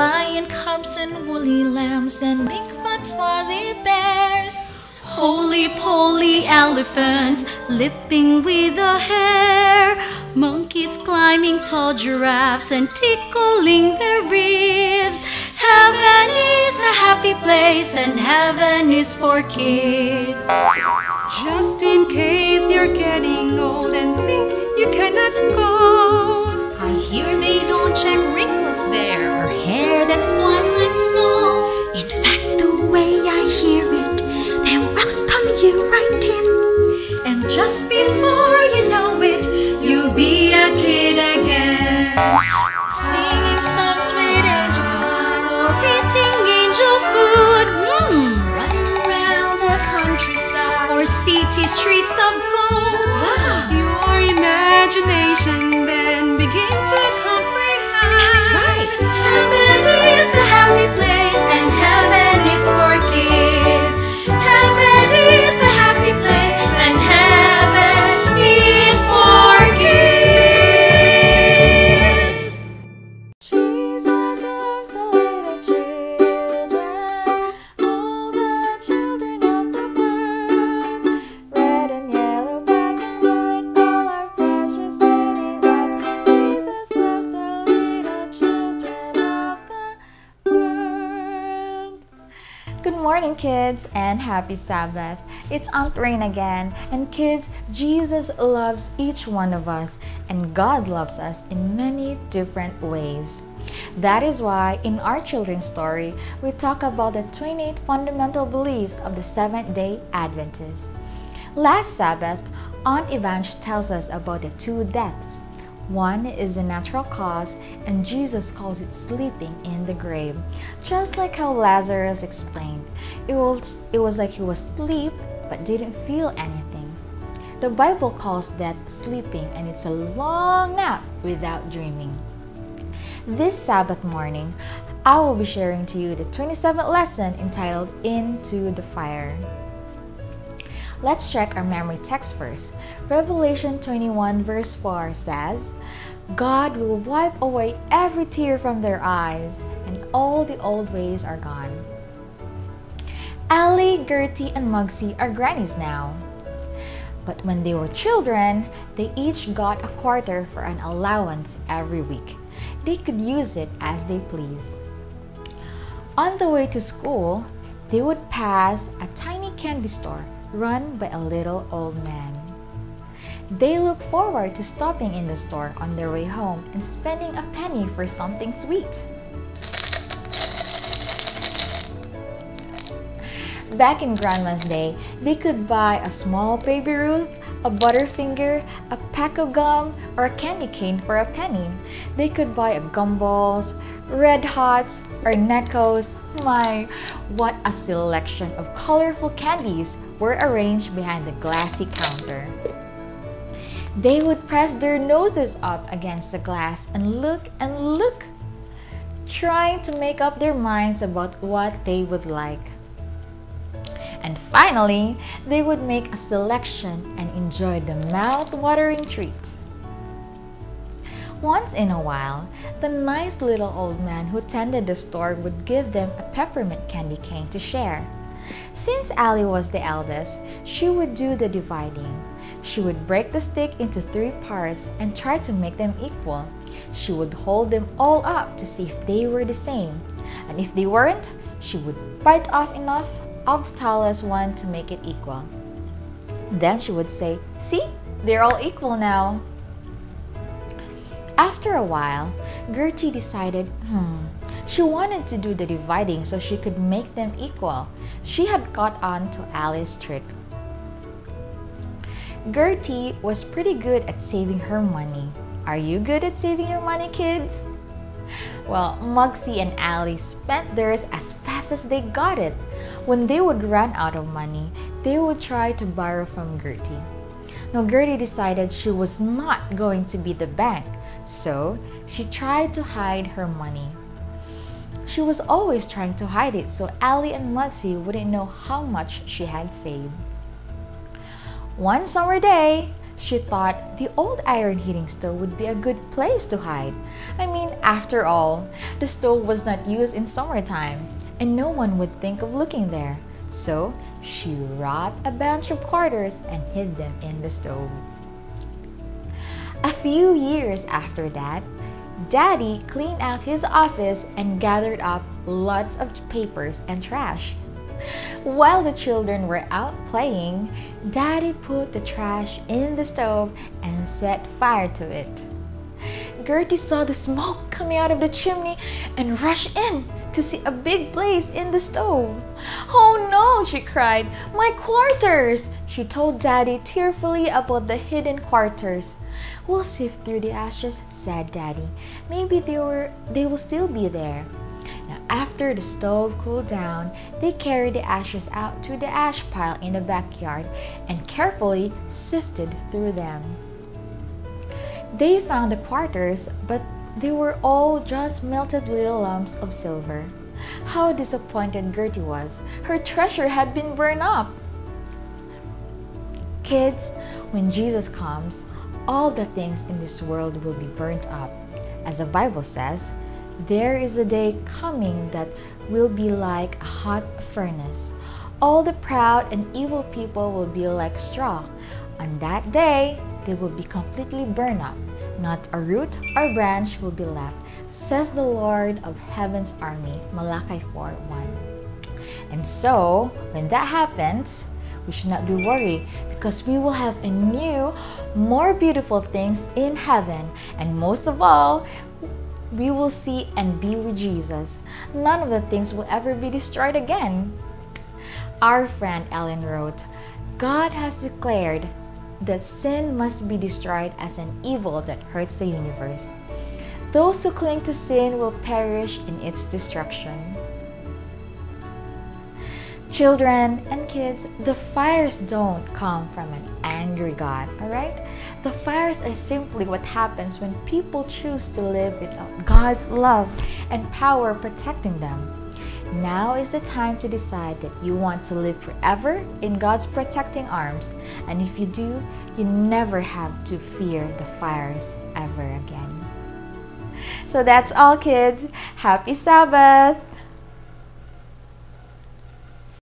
lion cubs and woolly lambs and big fat fuzzy bears. Holy poly elephants lipping with the hair. Monkeys climbing tall giraffes and tickling their ribs. Heaven is a happy place and heaven is for kids. Just in case you're getting old and think you cannot go. That's white like snow. In fact, the way I hear it, they'll welcome you right in. And just before you know it, you'll be a kid again. Singing songs with angel choirs or eating angel food. Mm, running around the countryside or city streets of gold. Wow. Morning, kids, and happy Sabbath. It's Aunt Rain again. And kids, Jesus loves each one of us, and God loves us in many different ways. That is why in our children's story, we talk about the 28 fundamental beliefs of the Seventh day Adventists. Last Sabbath, Aunt Evange tells us about the two deaths. One is the natural cause, and Jesus calls it sleeping in the grave. Just like how Lazarus explained, it was, it was like he was asleep but didn't feel anything. The Bible calls that sleeping, and it's a long nap without dreaming. This Sabbath morning, I will be sharing to you the 27th lesson entitled Into the Fire. Let's check our memory text first. Revelation 21, verse 4 says, God will wipe away every tear from their eyes, and all the old ways are gone. Allie, Gertie, and Mugsy are grannies now. But when they were children, they each got a quarter for an allowance every week. They could use it as they please. On the way to school, they would pass a tiny candy store run by a little old man. They look forward to stopping in the store on their way home and spending a penny for something sweet. Back in Grandma's day, they could buy a small baby Ruth, a Butterfinger, a pack of gum, or a candy cane for a penny. They could buy a gumballs, red hots, or Neccos. My, what a selection of colorful candies were arranged behind the glassy counter. They would press their noses up against the glass and look and look, trying to make up their minds about what they would like. And finally, they would make a selection and enjoy the mouth-watering treat. Once in a while, the nice little old man who tended the store would give them a peppermint candy cane to share. Since Allie was the eldest, she would do the dividing. She would break the stick into three parts and try to make them equal. She would hold them all up to see if they were the same. And if they weren't, she would bite off enough of the tallest one to make it equal. Then she would say, See, they're all equal now. After a while, Gertie decided, hmm, she wanted to do the dividing so she could make them equal. She had caught on to Allie's trick. Gertie was pretty good at saving her money. Are you good at saving your money, kids? Well, Mugsy and Allie spent theirs as fast as they got it. When they would run out of money, they would try to borrow from Gertie. Now, Gertie decided she was not going to be the bank, so she tried to hide her money. She was always trying to hide it so Allie and Mugsy wouldn't know how much she had saved. One summer day, She thought the old iron heating stove would be a good place to hide. I mean, after all, the stove was not used in summertime, and no one would think of looking there. So she wrapped a bunch of quarters and hid them in the stove. A few years after that, Daddy cleaned out his office and gathered up lots of papers and trash. While the children were out playing, Daddy put the trash in the stove and set fire to it. Gertie saw the smoke coming out of the chimney and rushed in to see a big blaze in the stove. Oh no, she cried, my quarters! She told Daddy tearfully about the hidden quarters. We'll sift through the ashes, said Daddy. Maybe they were they will still be there. Now, after the stove cooled down, they carried the ashes out to the ash pile in the backyard and carefully sifted through them. They found the quarters, but they were all just melted little lumps of silver. How disappointed Gertie was. Her treasure had been burned up. Kids, when Jesus comes, all the things in this world will be burnt up. As the Bible says, there is a day coming that will be like a hot furnace. All the proud and evil people will be like straw. On that day, they will be completely burned up. Not a root or branch will be left, says the Lord of heaven's army. Malachi 4 1. And so, when that happens, we should not be worried because we will have a new, more beautiful things in heaven. And most of all, we will see and be with Jesus. None of the things will ever be destroyed again. Our friend Ellen wrote, God has declared that sin must be destroyed as an evil that hurts the universe. Those who cling to sin will perish in its destruction. Children and kids, the fires don't come from an angry God, alright? The fires are simply what happens when people choose to live without God's love and power protecting them. Now is the time to decide that you want to live forever in God's protecting arms. And if you do, you never have to fear the fires ever again. So that's all, kids. Happy Sabbath!